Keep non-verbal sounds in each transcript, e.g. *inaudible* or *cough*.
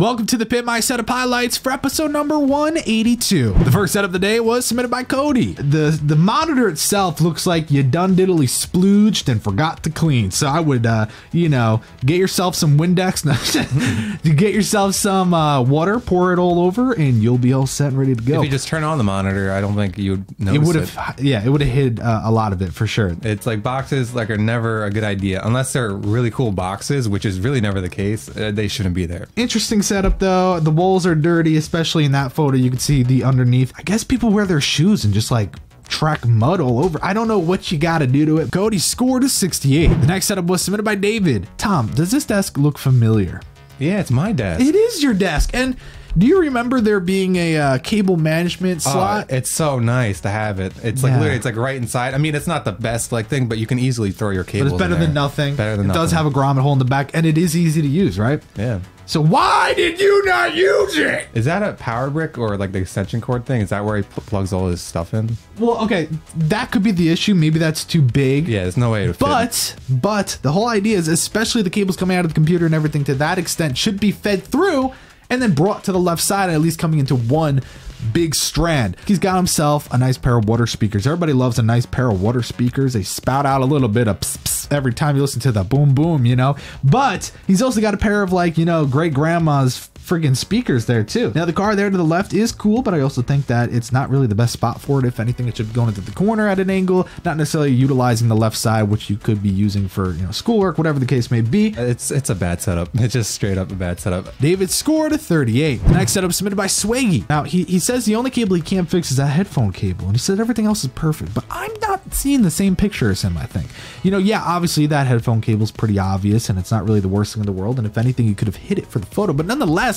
Welcome to the Pimp My Setup Highlights for episode number 182. The first set of the day was submitted by Cody. The the monitor itself looks like you done diddly splooged and forgot to clean. So I would, uh, you know, get yourself some Windex, *laughs* no, get yourself some uh, water, pour it all over, and you'll be all set and ready to go. If you just turn on the monitor, I don't think you'd notice it would have, yeah, it would have hid uh, a lot of it for sure. It's like boxes like are never a good idea unless they're really cool boxes, which is really never the case. Uh, they shouldn't be there. Interesting setup though. The walls are dirty, especially in that photo. You can see the underneath. I guess people wear their shoes and just like track mud all over. I don't know what you got to do to it. Cody scored a 68. The next setup was submitted by David. Tom, does this desk look familiar? Yeah, it's my desk. It is your desk. And do you remember there being a uh, cable management Oh, slot? it's so nice to have it. It's like Yeah. literally, it's like right inside. I mean, it's not the best like thing, but you can easily throw your cable. but it's better than nothing. Better than it nothing. does have a grommet hole in the back, and it is easy to use, right? Yeah. So why did you not use it? Is that a power brick or like the extension cord thing? Is that where he pl- plugs all his stuff in? Well, okay, that could be the issue. Maybe that's too big. Yeah, there's no way to fit. But but the whole idea is especially the cables coming out of the computer and everything to that extent should be fed through and then brought to the left side at least coming into one big strand. He's got himself a nice pair of water speakers. Everybody loves a nice pair of water speakers. They spout out a little bit of pss, pss every time you listen to the boom boom, you know. But he's also got a pair of like, you know, great grandma's friggin' speakers there too. Now the car there to the left is cool, but I also think that it's not really the best spot for it. If anything, it should be going into the corner at an angle, not necessarily utilizing the left side, which you could be using for you know schoolwork, whatever the case may be. it's it's a bad setup. *laughs* It's just straight up a bad setup. David scored a 38. The next setup submitted by Swaggy. Now he, he says the only cable he can't fix is that headphone cable, and he said everything else is perfect. But I'm not seeing the same picture as him. I think you know, yeah, obviously that headphone cable is pretty obvious, and it's not really the worst thing in the world. And if anything, you could have hit it for the photo. But nonetheless,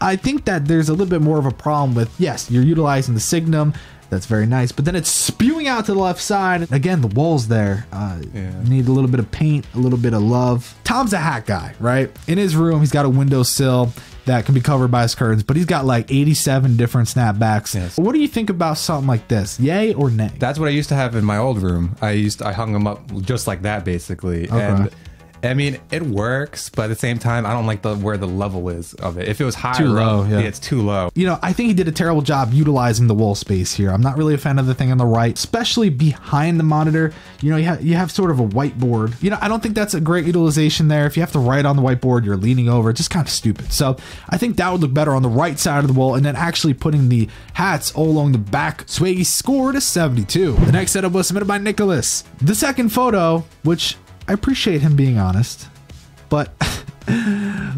I think that there's a little bit more of a problem with yes, you're utilizing the Signum. That's very nice, but then it's spewing out to the left side. Again, the walls there uh, Yeah. need a little bit of paint, a little bit of love. Tom's a hat guy, right? In his room, he's got a windowsill that can be covered by his curtains, but he's got like 87 different snapbacks. Yes. What do you think about something like this? Yay or nay? That's what I used to have in my old room. I used I hung them up just like that basically. And I mean, it works, but at the same time, I don't like the where the level is of it. If it was higher, Too low, yeah. it's too low. you know, I think he did a terrible job utilizing the wall space here. I'm not really a fan of the thing on the right, especially behind the monitor. You know, you have you have sort of a whiteboard. You know, I don't think that's a great utilization there. If you have to write on the whiteboard, you're leaning over. It's just kind of stupid. So I think that would look better on the right side of the wall, and then actually putting the hats all along the back. Swaggy scored a 72. The next setup was submitted by Nicholas. The second photo, which I appreciate him being honest, but *laughs*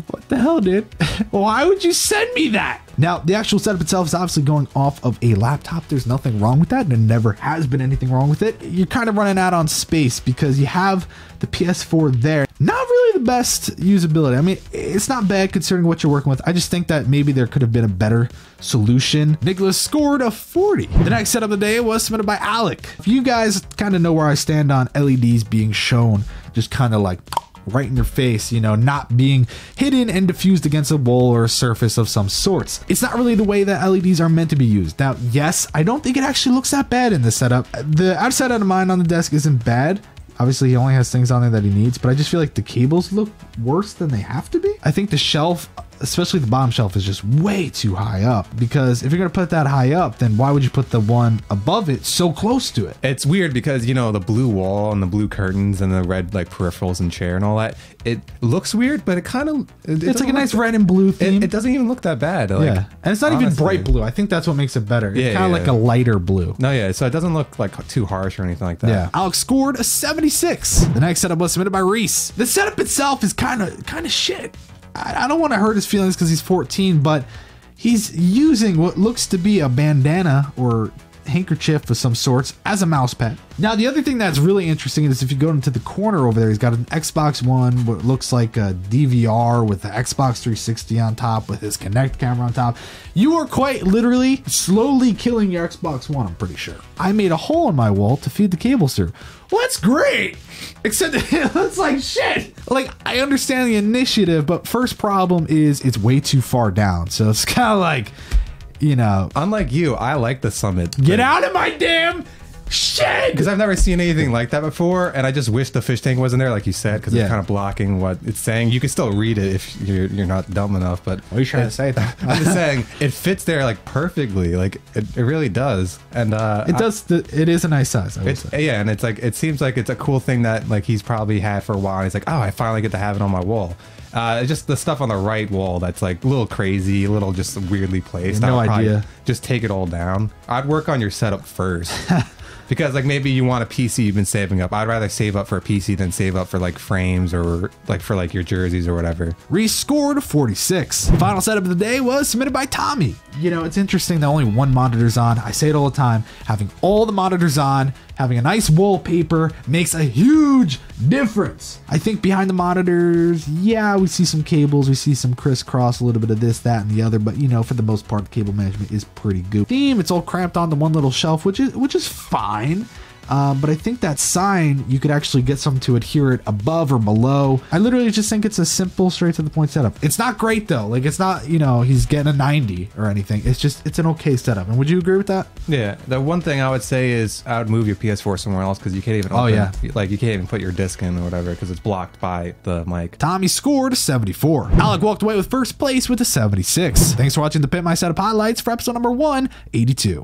what the hell, dude? *laughs* Why would you send me that? Now, the actual setup itself is obviously going off of a laptop. There's nothing wrong with that. and There never has been anything wrong with it. You're kind of running out on space because you have the PS4 there. Not really the best usability. I mean, it's not bad considering what you're working with. I just think that maybe there could have been a better solution. Nicholas scored a 40. The next setup of the day was submitted by Alec. If you guys kind of know where I stand on LEDs being shown, just kind of like right in your face, you know, not being hidden and diffused against a wall or a surface of some sorts. It's not really the way that LEDs are meant to be used. Now, yes, I don't think it actually looks that bad in this setup. The outside out of mind on the desk isn't bad. Obviously, he only has things on there that he needs, but I just feel like the cables look worse than they have to be. I think the shelf, especially the bottom shelf, is just way too high up because if you're going to put that high up, then why would you put the one above it so close to it? It's weird because you know the blue wall and the blue curtains and the red like peripherals and chair and all that. It looks weird, but it kind of it, It's like a nice red and blue theme. It, it doesn't even look that bad. Like, yeah, and it's not even bright blue. I think that's what makes it better. It's Yeah, kind of yeah. like a lighter blue. No, yeah. So it doesn't look like too harsh or anything like that. Yeah. Alec scored a 76. The next setup was submitted by Reese. The setup itself is kind of kind of shit. I, I don't want to hurt his feelings because he's 14, but he's using what looks to be a bandana or handkerchief of some sorts as a mouse pad. Now, the other thing that's really interesting is if you go into the corner over there, he's got an Xbox One, what looks like a DVR with the Xbox 360 on top, with his Kinect camera on top. You are quite literally slowly killing your Xbox One, I'm pretty sure. I made a hole in my wall to feed the cables through. Well, that's great. Except *laughs* it looks like shit. Like, I understand the initiative, but first problem is it's way too far down. So it's kind of like, you know, Unlike you, I like the summit. Get out of my damn Shit! because I've never seen anything like that before, and I just wish the fish tank wasn't there, like you said, because Yeah. it's kind of blocking what it's saying. You can still read it if you're you're not dumb enough, but What are you trying to say? That *laughs* I'm just saying it fits there like perfectly, like it, it really does, and uh, it does. The, it is a nice size. I would It's say. yeah, and it's like it seems like it's a cool thing that like he's probably had for a while. And he's like, oh, I finally get to have it on my wall. Uh, just the stuff on the right wall that's like a little crazy, a little just weirdly placed. No I probably idea. Just take it all down. I'd work on your setup first. *laughs* Because like maybe you want a PC you've been saving up. I'd rather save up for a PC than save up for like frames or like for like your jerseys or whatever. Reese scored 46. Final setup of the day was submitted by Tommy. You know, it's interesting that only one monitor's on. I say it all the time. Having all the monitors on, having a nice wallpaper makes a huge difference. I think behind the monitors, yeah, we see some cables, we see some crisscross, a little bit of this, that, and the other, but you know, for the most part, the cable management is pretty good. Theme, it's all cramped onto one little shelf, which is which is fine. Um, but I think that sign, you could actually get some to adhere it above or below. I literally just think it's a simple, straight to the point setup. It's not great though. Like it's not, you know, he's getting a 90 or anything. It's just, it's an okay setup. And would you agree with that? Yeah, the one thing I would say is I would move your PS4 somewhere else because you can't even. Oh, yeah. like you can't even put your disc in or whatever because it's blocked by the mic. Tommy scored a 74. Alec walked away with first place with a 76. Thanks for watching the Pimp My Setup highlights for episode number 182.